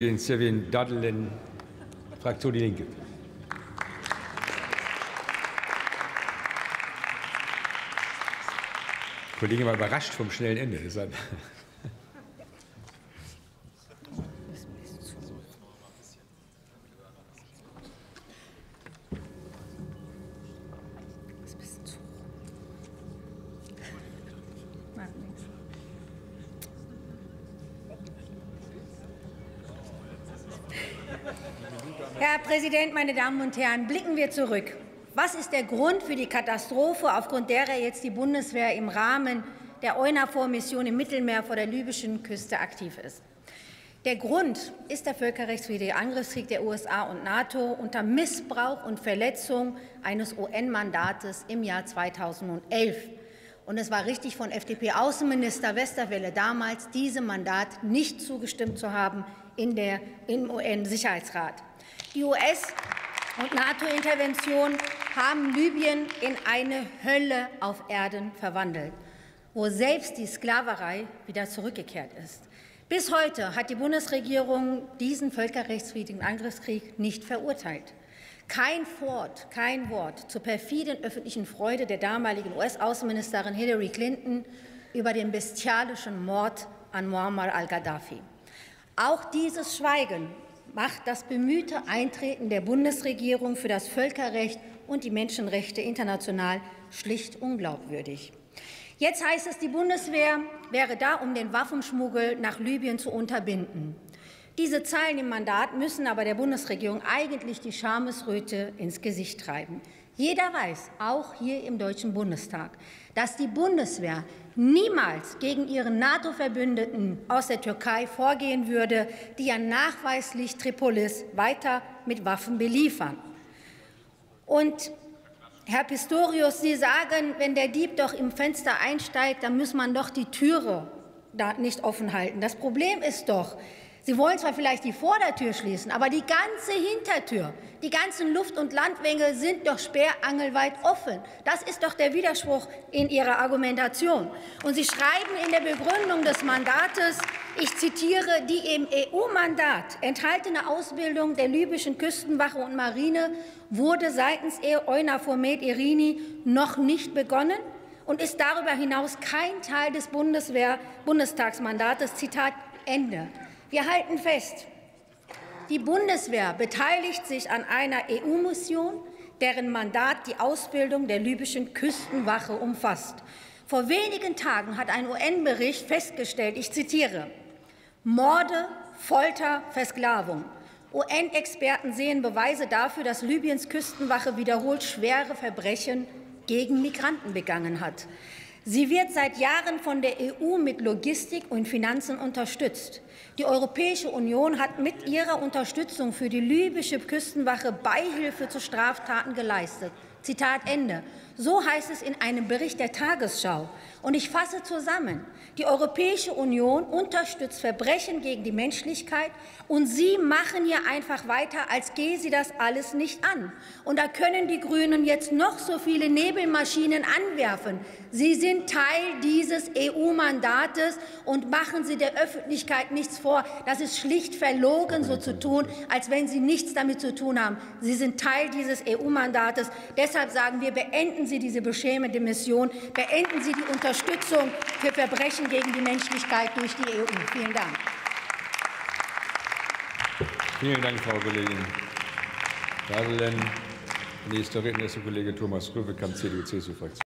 Kollegin Sevin Dadelen, Fraktion Die Linke. Die Kollegin war überrascht vom schnellen Ende. Deshalb. Herr Präsident, meine Damen und Herren! Blicken wir zurück. Was ist der Grund für die Katastrophe, aufgrund derer jetzt die Bundeswehr im Rahmen der EUNAVFOR-Mission im Mittelmeer vor der libyschen Küste aktiv ist? Der Grund ist der völkerrechtswidrige Angriffskrieg der USA und NATO unter Missbrauch und Verletzung eines UN-Mandates im Jahr 2011. Und es war richtig von FDP-Außenminister Westerwelle damals, diesem Mandat nicht zugestimmt zu haben in der, im UN-Sicherheitsrat. Die US- und NATO-Intervention haben Libyen in eine Hölle auf Erden verwandelt, wo selbst die Sklaverei wieder zurückgekehrt ist. Bis heute hat die Bundesregierung diesen völkerrechtswidrigen Angriffskrieg nicht verurteilt. Kein Wort, kein Wort zur perfiden öffentlichen Freude der damaligen US-Außenministerin Hillary Clinton über den bestialischen Mord an Muammar al-Gaddafi. Auch dieses Schweigen macht das bemühte Eintreten der Bundesregierung für das Völkerrecht und die Menschenrechte international schlicht unglaubwürdig. Jetzt heißt es, die Bundeswehr wäre da, um den Waffenschmuggel nach Libyen zu unterbinden. Diese Zeilen im Mandat müssen aber der Bundesregierung eigentlich die Schamesröte ins Gesicht treiben. Jeder weiß, auch hier im Deutschen Bundestag, dass die Bundeswehr niemals gegen ihren NATO-Verbündeten aus der Türkei vorgehen würde, die ja nachweislich Tripolis weiter mit Waffen beliefern. Und Herr Pistorius, Sie sagen, wenn der Dieb doch im Fenster einsteigt, dann muss man doch die Türe da nicht offen halten. Das Problem ist doch, Sie wollen zwar vielleicht die Vordertür schließen, aber die ganze Hintertür, die ganzen Luft- und Landwänge sind doch sperrangelweit offen. Das ist doch der Widerspruch in Ihrer Argumentation. Und Sie schreiben in der Begründung des Mandates, ich zitiere, die im EU-Mandat enthaltene Ausbildung der libyschen Küstenwache und Marine wurde seitens EUNAVFOR Med Irini noch nicht begonnen und ist darüber hinaus kein Teil des Bundeswehr Bundestagsmandates. Zitat Ende. Wir halten fest, die Bundeswehr beteiligt sich an einer EU-Mission, deren Mandat die Ausbildung der libyschen Küstenwache umfasst. Vor wenigen Tagen hat ein UN-Bericht festgestellt, ich zitiere, Morde, Folter, Versklavung. UN-Experten sehen Beweise dafür, dass Libyens Küstenwache wiederholt schwere Verbrechen gegen Migranten begangen hat. Sie wird seit Jahren von der EU mit Logistik und Finanzen unterstützt. Die Europäische Union hat mit ihrer Unterstützung für die libysche Küstenwache Beihilfe zu Straftaten geleistet. Zitat Ende. So heißt es in einem Bericht der Tagesschau. Und ich fasse zusammen. Die Europäische Union unterstützt Verbrechen gegen die Menschlichkeit, und Sie machen hier einfach weiter, als gehe sie das alles nicht an. Und da können die Grünen jetzt noch so viele Nebelmaschinen anwerfen. Sie sind Teil dieses EU-Mandates und machen Sie der Öffentlichkeit nichts vor. Das ist schlicht verlogen, so zu tun, als wenn Sie nichts damit zu tun haben. Sie sind Teil dieses EU-Mandates. Deshalb sagen wir, beenden Sie diese beschämende Mission, beenden Sie die Unterstützung für Verbrechen gegen die Menschlichkeit durch die EU. Vielen Dank. Vielen Dank, Frau Kollegin Dadelen. Nächster Redner ist der Kollege Thomas Röwekamp, CDU-CSU-Fraktion.